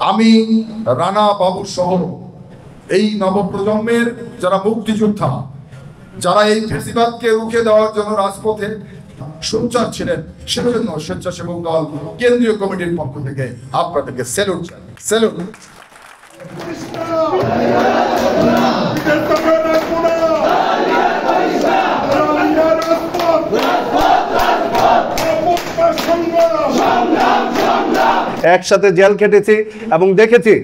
আমি রানা বাবু সহ এই নবপ্রজন্মের যারা মুক্তিযোদ্ধা, যারা এই ফেসিবাদকে রুখে দেওয়ার জন্য রাজপথে সোচ্চার ছিলেন, সেজন্য স্বেচ্ছাসেবক দল কেন্দ্রীয় কমিটির পক্ষ থেকে আপনাদেরকে স্যালুট স্যালুট একসাথে জেল কেটেছি এবং দেখেছি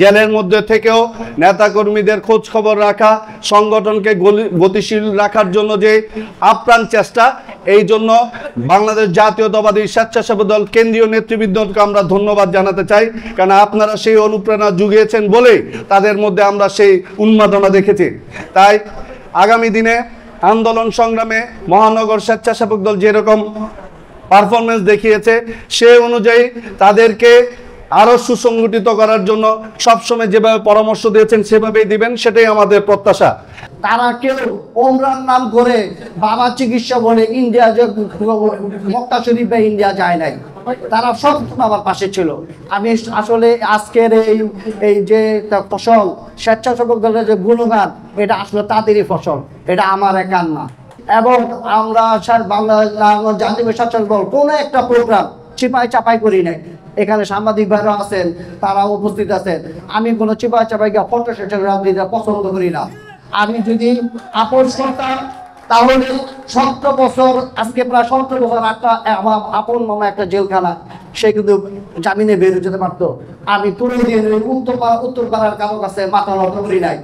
জেলের মধ্যে থেকেও নেতাকর্মীদের খোঁজ খবর রাখা, সংগঠনকে গতিশীল রাখার জন্য যে আপ্রাণ চেষ্টা, এই জন্য বাংলাদেশ জাতীয়তাবাদী স্বেচ্ছাসেবক দল কেন্দ্রীয় নেতৃবৃন্দকে আমরা ধন্যবাদ জানাতে চাই। কারণ আপনারা সেই অনুপ্রেরণা জুগিয়েছেন বলেই তাদের মধ্যে আমরা সেই উন্মাদনা দেখেছি। তাই আগামী দিনে আন্দোলন সংগ্রামে মহানগর স্বেচ্ছাসেবক দল যেরকম পারফরমেন্স দেখিয়েছে। সে অনুযায়ী তাদেরকে আরও সুসংগঠিত করার জন্য সবসময় যেভাবে পরামর্শ দিয়েছেন, সেভাবেই দিবেন, সেটাই আমাদের প্রত্যাশা। তারা কেউ ওমরান নাম করে বাবা চিকিৎসা বলে ইন্ডিয়া যে শরীফ ইন্ডিয়া যায় নাই। তারা সব আমার পাশে ছিল। আমি আসলে আজকের এই এই যে ফসল, স্বেচ্ছাসেবক দলের যে গুণগান, এটা আসলে তাদেরই ফসল। এটা আমার একার না। এবং আমরা স্যার জাতীয় দল কোনো একটা প্রোগ্রাম চিপাই চাপাই করি নাই। এখানে সাংবাদিক ভাইরা আছেন তারা উপস্থিত আছেন। আমি কোনো চিপাই চাপাই গিয়ে ফটো সেশন রাজনীতি পছন্দ করি না। আমি যদি আপোষ করতাম তাহলে সতেরো বছর, আজকে প্রায় সতেরো বছর একটা আমার আপন মামা একটা জেলখানা, সে কিন্তু জামিনে বের যেতে পারতো। আমি উত্তর পাড়া উত্তর পাড়ার কারও কাছে মাথা নত করি নাই।